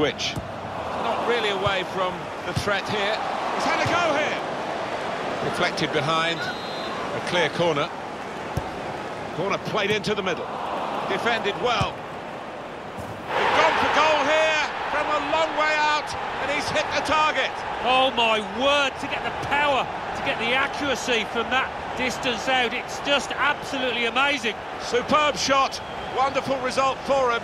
Which? Not really away from the threat here. He's had a go here. Reflected behind. A clear corner. Corner played into the middle. Defended well. They've gone for goal here from a long way out, and he's hit the target. Oh my word, to get the power, to get the accuracy from that distance out, it's just absolutely amazing. Superb shot, wonderful result for him.